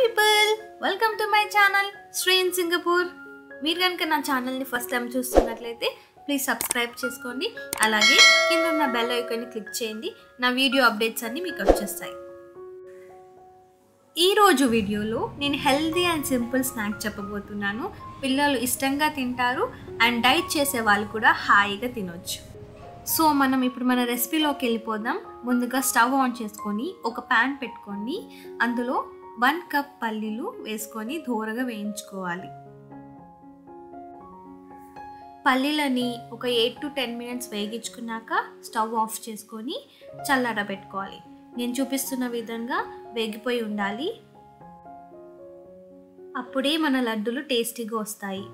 People! Welcome to my channel Sri in Singapore. మీరు కనుక నా ఛానల్ని ఫస్ట్ టైం చూస్తున్నట్లయితే ప్లీజ్ సబ్స్క్రైబ్ చేసుకోండి. అలాగే కింద ఉన్న బెల్ ఐకాన్ని క్లిక్ చేయండి. నా వీడియో అప్డేట్స్ అన్నీ మీకు వచ్చేస్తాయి. ఈరోజు వీడియోలో నేను హెల్దీ అండ్ సింపుల్ స్నాక్ చెప్పబోతున్నాను. పిల్లలు ఇష్టంగా తింటారు అండ్ డైట్ చేసే వాళ్ళు కూడా హాయిగా తినొచ్చు. సో మనం ఇప్పుడు మన రెసిపీలోకి వెళ్ళిపోదాం. ముందుగా స్టవ్ ఆన్ చేసుకొని ఒక ప్యాన్ పెట్టుకొని అందులో వన్ కప్ పల్లీలు వేసుకొని దూరగా వేయించుకోవాలి. పల్లీలని ఒక ఎయిట్ టు టెన్ మినిట్స్ వేగించుకున్నాక స్టవ్ ఆఫ్ చేసుకొని చల్లార పెట్టుకోవాలి. నేను చూపిస్తున్న విధంగా వేగిపోయి ఉండాలి. అప్పుడే మన లడ్డులు టేస్టీగా వస్తాయి.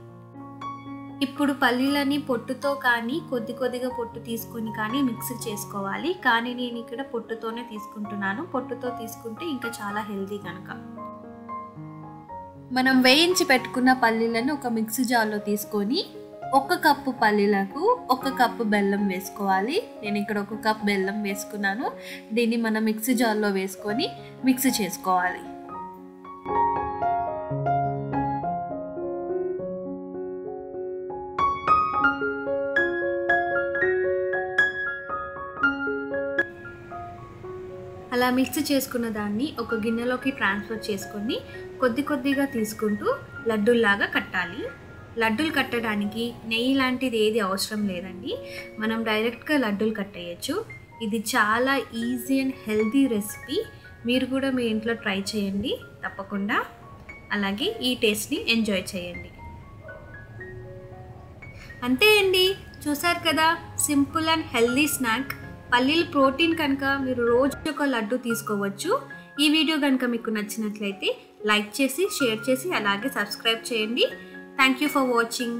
ఇప్పుడు పల్లీలని పొట్టుతో కానీ కొద్ది కొద్దిగా పొట్టు తీసుకొని కానీ మిక్స్ చేసుకోవాలి. కానీ నేను ఇక్కడ పొట్టుతోనే తీసుకుంటున్నాను. పొట్టుతో తీసుకుంటే ఇంకా చాలా హెల్దీ కనుక. మనం వేయించి పెట్టుకున్న పల్లీలను ఒక మిక్సీ జార్లో తీసుకొని ఒక కప్పు పల్లీలకు ఒక కప్పు బెల్లం వేసుకోవాలి. నేను ఇక్కడ ఒక కప్ బెల్లం వేసుకున్నాను. దీన్ని మనం మిక్సీ జార్లో వేసుకొని మిక్సీ చేసుకోవాలి. అలా మిక్స్ చేసుకున్న దాన్ని ఒక గిన్నెలోకి ట్రాన్స్ఫర్ చేసుకొని కొద్ది కొద్దిగా తీసుకుంటూ లడ్డూల్లాగా కట్టాలి. లడ్డూలు కట్టడానికి నెయ్యి లాంటిది ఏది అవసరం లేదండి. మనం డైరెక్ట్గా లడ్డూలు కట్టేయచ్చు ఇది చాలా ఈజీ అండ్ హెల్తీ రెసిపీ. మీరు కూడా మీ ఇంట్లో ట్రై చేయండి. తప్పకుండా. అలాగే ఈ టేస్ట్ని ఎంజాయ్ చేయండి. అంతే అండి. చూసారు కదా? Simple and healthy snack. పల్లీలు ప్రోటీన్ కనుక మీరు రోజు ఒక లడ్డు తీసుకోవచ్చు. ఈ వీడియో కనుక మీకు నచ్చినట్లయితే లైక్ చేసి షేర్ చేసి అలాగే సబ్స్క్రైబ్ చేయండి. Thank you for watching